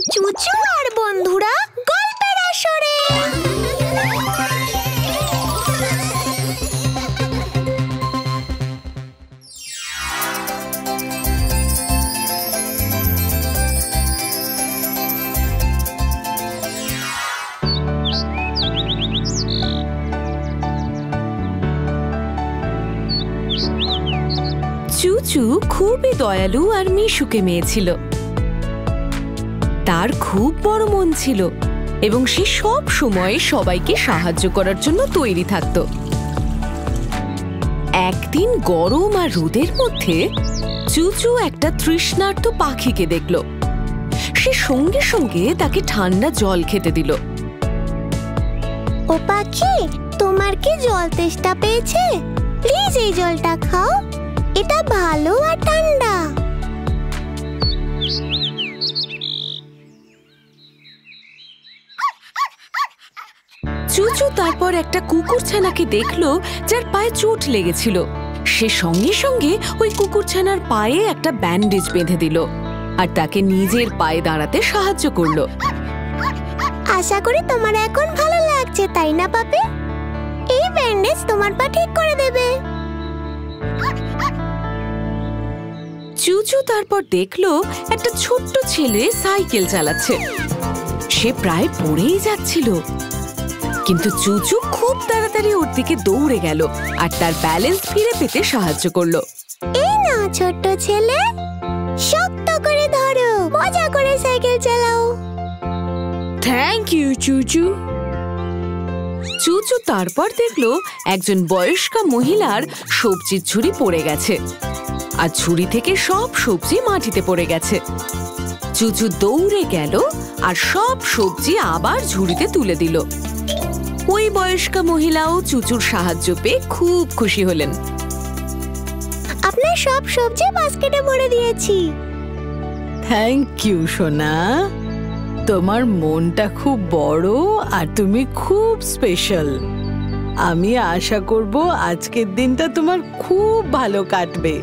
চুচু আর বন্ধুরা গল্পের আসরে। চুচু খুবই দয়ালু আর মিশুকে মেয়ে ছিল তার খুব বড় মন ছিল এবং সে সব সময় সবাইকে সাহায্য করার জন্য তৈরি থাকত। একদিন গরম আর রোদের মধ্যে চুচু একটা তৃষ্ণার্ত পাখিকে দেখল। সে সঙ্গে সঙ্গে তাকে ঠান্ডা জল খেতে দিল। ও পাখি, তোমার কি জল তেষ্টা পেয়েছে? প্লিজ এই জলটা খাও। এটা ভালো আর ঠান্ডা। তারপর একটা কুকুরছানাকে দেখল যার পায়ে চোট লেগেছিল। সে সঙ্গে সঙ্গে ওই কুকুরছানার পায়ে একটা ব্যান্ডেজ বেঁধে দিল আর তাকে নিজের পায়ে দাঁড়াতে সাহায্য করল। আশা করি তোমার এখন ভালো লাগছে তাই না পাপি? এই ব্যান্ডেজ তোমার পা ঠিক করে দেবে। চুচু তারপর দেখল একটা ছোট্ট ছেলে সাইকেল চালাচ্ছে। সে প্রায় পড়েই যাচ্ছিল। কিন্তু চুচু খুব তাড়াতাড়ি ওর দিকে দৌড়ে গেল আর তার ব্যালেন্স ফিরে পেতে সাহায্য করল। এই নাও ছোট্ট ছেলে। শক্ত করে ধরো। মজা করে সাইকেল চালাও। থ্যাংক ইউ চুচু। চুচু তারপর দেখল একজন বয়স্কা মহিলার সবজির ঝুড়ি পড়ে গেছে আর ঝুড়ি থেকে সব সবজি মাটিতে পড়ে গেছে। চুচু দৌড়ে গেল আর সব সবজি আবার ঝুড়িতে তুলে দিল। ওই বয়স্কা মহিলাও চুচুর সাহায্য পেয়ে খুব খুশি হলেন। আপনার সব সবজি বাস্কেটে ভরে দিয়েছি। থ্যাংক ইউ সোনা। তোমার মনটা খুব বড় আর তুমি খুব স্পেশাল আমি আশা করব আজকের দিনটা তোমার খুব ভালো কাটবে।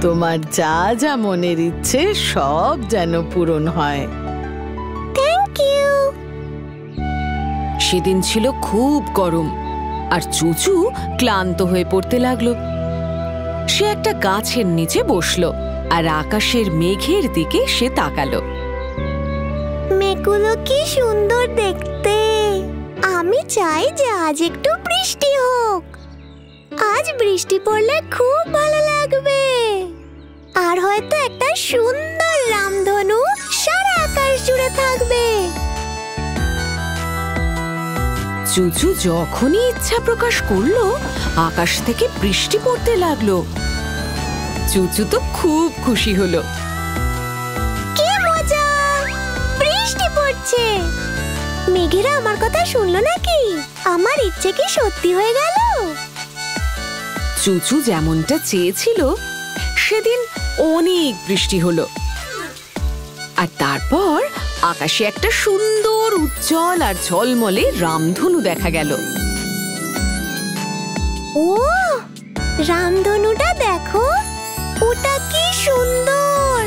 তোমার যা যা মনের ইচ্ছে সব যেন পূরণ হয়। সেদিন ছিল খুব গরম, আর চুচু ক্লান্ত হয়ে পড়তে লাগল। সে একটা গাছের নিচে বসল, আর আকাশের মেঘের দিকে সে তাকালো। মেঘগুলো কি সুন্দর দেখতে। আমি চাই যে আজ একটু বৃষ্টি হোক। আজ বৃষ্টি পড়লে খুব ভালো লাগবে। আর হয়তো একটা সুন্দর রামধনু সারা আকাশ জুড়ে থাকবে। চুচু যখনই ইচ্ছা প্রকাশ করল আকাশ থেকে বৃষ্টি পড়তে লাগল। চুচু তো খুব খুশি হলো। কি মজা! বৃষ্টি পড়ছে। মেঘেরা আমার কথা শুনলো নাকি? আমার ইচ্ছে কি সত্যি হয়ে গেল? চুচু যেমনটা চেয়েছিল সেদিন অনেক বৃষ্টি হলো। আর তারপর আকাশে একটা সুন্দর উজ্জ্বল আর ঝলমলে রামধনু দেখা গেল। ও রামধনুটা দেখো ওটা কি সুন্দর।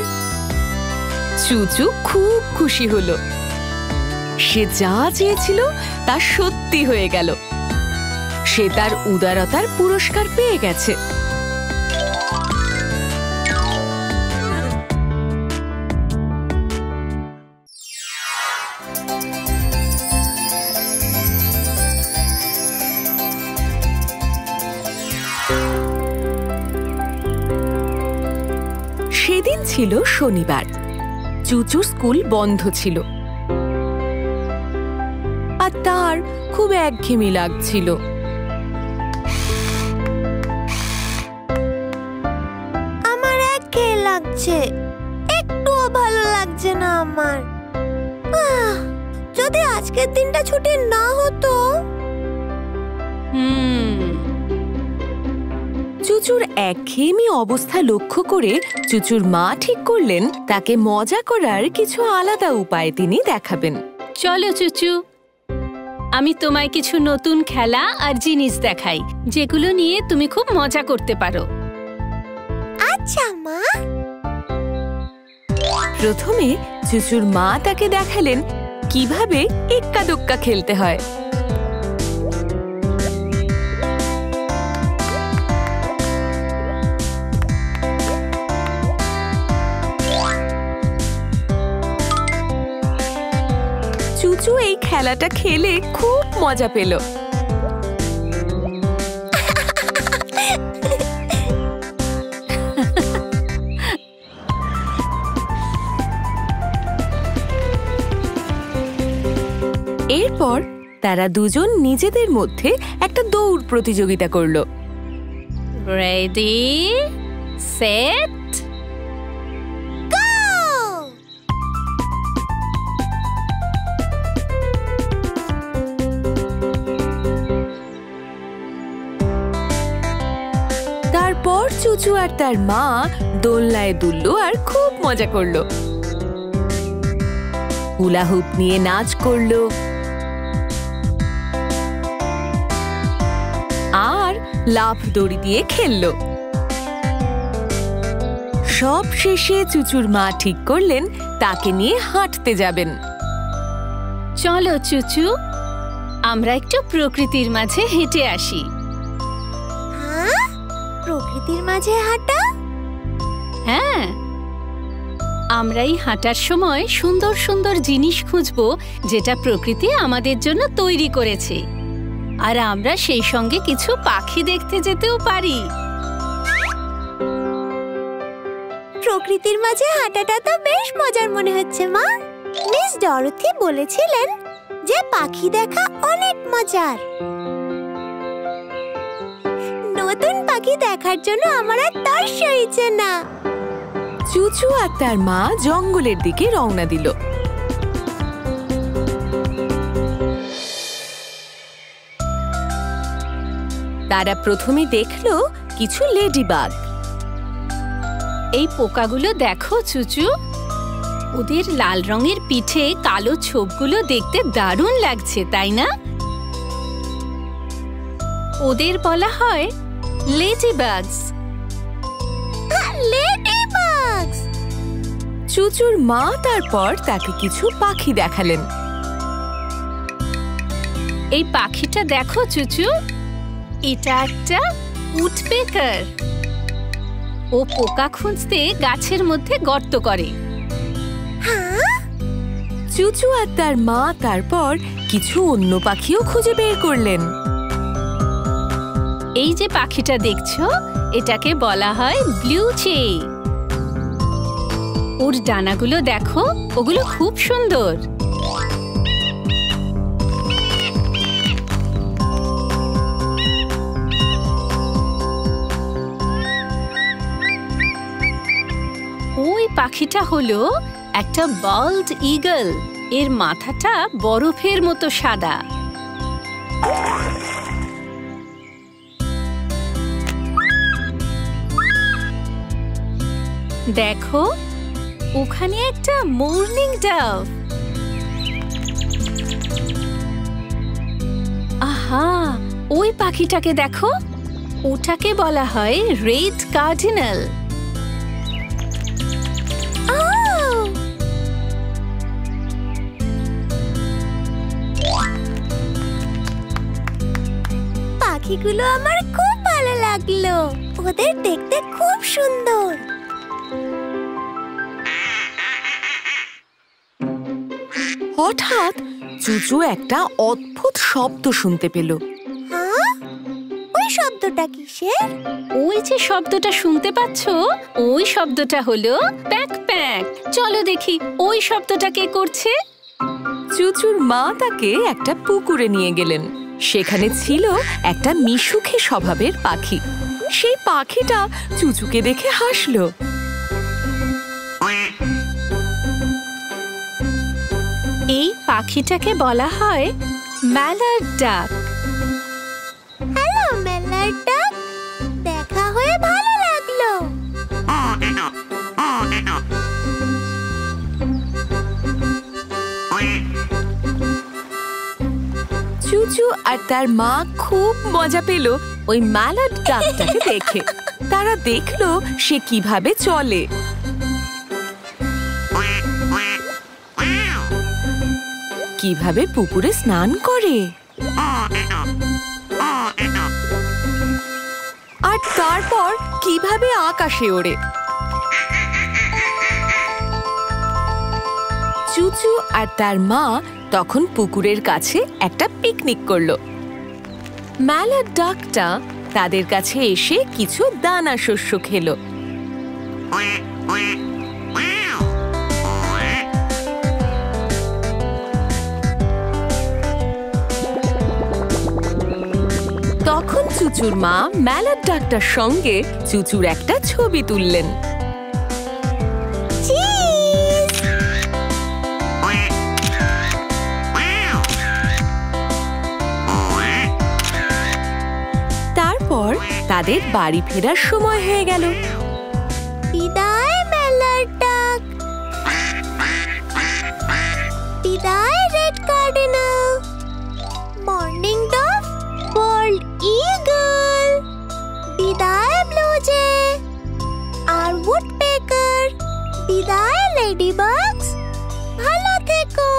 চুচু খুব খুশি হলো। সে যা চেয়েছিল তা সত্যি হয়ে গেল। সে তার উদারতার পুরস্কার পেয়ে গেছে। সেদিন ছিল শনিবার। চুচুর স্কুল বন্ধ ছিল। আর তার খুব একঘেমি লাগছিল। আমার একঘেয়ে লাগছে। একটুও ভালো লাগছে না আমার। যদি আজকের দিনটা ছুটি না হতো। চুচুর একঘেয়েমি অবস্থা লক্ষ্য করে চুচুর মা ঠিক করলেন তাকে মজা করার কিছু আলাদা উপায় তিনি দেখাবেন। চলো চুচু আমি তোমায় কিছু নতুন খেলা আর জিনিস দেখাই যেগুলো নিয়ে তুমি খুব মজা করতে পারো। আচ্ছা মা। প্রথমে চুচুর মা তাকে দেখালেন কীভাবে এক্কা দোক্কা খেলতে হয়। খেলাটা খেলে খুব মজা পেল। এরপর তারা দুজন নিজেদের মধ্যে একটা দৌড় প্রতিযোগিতা করল। রেডি সেট তারপর আর তার মা দোলনায় দুললো আর খুব মজা করল। হুলাহুপ নিয়ে নাচ করল। আর লাফ দড়ি দিয়ে খেললো। সব শেষে চুচুর মা ঠিক করলেন, তাকে নিয়ে হাঁটতে যাবেন। চলো চুচু, আমরা একটু প্রকৃতির মাঝে হেঁটে আসি। প্রকৃতির মাঝে হাঁটা? হ্যাঁ। আমরা এই হাঁটার সময় সুন্দর সুন্দর জিনিস খুঁজবো যেটা প্রকৃতি আমাদের জন্য তৈরি করেছে। আর আমরা সেই সঙ্গে কিছু পাখি দেখতে যেতেও পারি। প্রকৃতির মাঝে হাঁটাটা তো বেশ মজার মনে হচ্ছে মা। মিস ডরথি বলেছিলেন যে পাখি দেখা অনেক মজার। নতুন পাখি দেখার জন্য আমার আর তর্স হয়েছে না। চুচু আর তার মা জঙ্গলের দিকে রওনা দিল। তারা প্রথমে দেখল কিছু লেডিবাগ। এই পোকাগুলো দেখো চুচু। ওদের লাল রঙের পিঠে কালো ছোপগুলো দেখতে দারুণ লাগছে, তাই না? ওদের বলা হয় লেজিবাগস লেডিবাগস চুচুর মা তারপর তাকে কিছু পাখি দেখালেন। এই পাখিটা দেখো চুচু। এটা একটা উটপেকার ও পোকা খুঁজতে গাছের মধ্যে গর্ত করে। চুচু আর তার মা তারপর কিছু অন্য পাখিও খুঁজে বের করলেন। এই যে পাখিটা দেখছ, এটাকে বলা হয় ব্লু চে ওর ডানাগুলো দেখো, ওগুলো খুব সুন্দর। ওই পাখিটা হলো একটা বাল্ড ইগল এর মাথাটা বরফের মতো সাদা। দেখো, ওখানে একটা মর্নিং ডাভ। আহা, ওই পাখিটাকে দেখো, ওটাকে বলা হয় রেড কার্ডিনাল। পাখিগুলো আমার খুব ভালো লাগল। ওদের দেখতে খুব সুন্দর। হঠাৎ চুচু একটা অদ্ভুত শব্দ শুনতে পেল। ওই শব্দটা কিসের? ওই যে শব্দটা শুনতে পাচ্ছ ওই শব্দটা হলো প্যাক প্যাক। চলো দেখি ওই শব্দটা কে করছে? চুচুর মা তাকে একটা পুকুরে নিয়ে গেলেন। সেখানে ছিল একটা মিশুখে স্বভাবের পাখি। সেই পাখিটা চুচুকে দেখে হাসলো। এই পাখিটাকে বলা হয় ম্যালার ডাক। হ্যালো মেলার ডাক। দেখা হয়ে ভালো লাগল। চুচু আর তার মা খুব মজা পেল ওই ম্যালাড ডাকটাকে দেখে। তারা দেখল সে কীভাবে চলে। কীভাবে পুকুরে স্নান করে? আর তারপর কীভাবে আকাশে ওড়ে? চুচু আর তার মা তখন পুকুরের কাছে একটা পিকনিক করল। ম্যালার ডাকটা তাদের কাছে এসে কিছু দানা শস্য খেলো। তখন চুচুর মা ম্যালার ডাকটার সঙ্গে চুচুর একটা ছবি তুললেন। তারপর তাদের বাড়ি ফেরার সময় হয়ে গেল। বিদায় লেডি বাগস ভালো থেকো।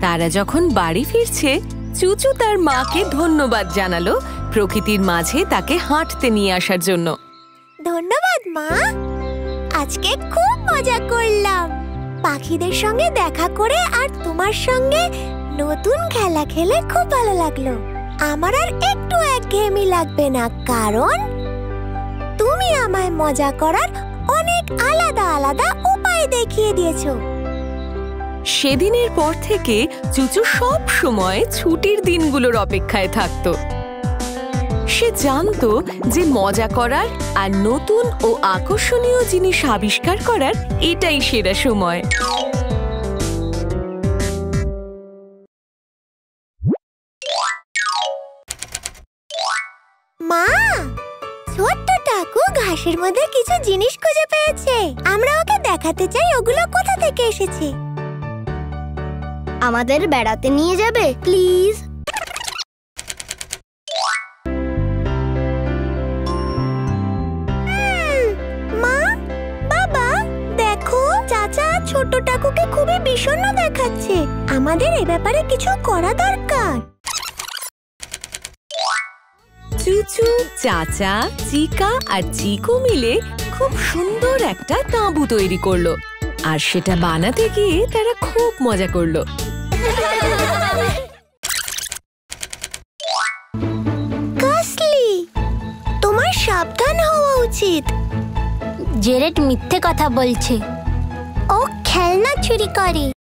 তারা যখন বাড়ি ফিরছে, চুচু তার মাকে ধন্যবাদ জানালো প্রকৃতির মাঝে তাকে হাঁটতে নিয়ে আসার জন্য। ধন্যবাদ, মা। আজকে খুব মজা করলাম। পাখিদের সঙ্গে দেখা করে আর তোমার সঙ্গে নতুন খেলা খেলে খুব ভালো লাগল। আমার আর একটু একঘেয়েমি লাগবে না, কারণ তুমি আমায় মজা করার অনেক আলাদা আলাদা উপায় দেখিয়ে দিয়েছ। সেদিনের পর থেকে চুচু সব সময় ছুটির দিনগুলোর অপেক্ষায় থাকত। সে জানত যে মজা করার আর নতুন ও আকর্ষণীয় জিনিস আবিষ্কার করার এটাই সেরা সময়। ঘাসের মধ্যে কিছু জিনিস খুঁজে পেয়েছে। আমরা ওকে দেখাতে চাই ওগুলো কোথা থেকে এসেছে। আমাদের বেড়াতে নিয়ে যাবে, প্লিজ। মা, বাবা, দেখো, চাচা ছোট টাকুকে খুবই বিষণ্ণ দেখাচ্ছে। আমাদের এ ব্যাপারে কিছু করা দরকার। চুচু চাচা চিকা আর চিকু মিলে খুব সুন্দর একটা তাঁবু তৈরি করল। আর সেটা বানাতে গিয়ে তারা খুব মজা করল। কাসলি তোমার সাবধান হওয়া উচিত। জেরেট মিথ্যে কথা বলছে। ও খেলনা চুরি করে।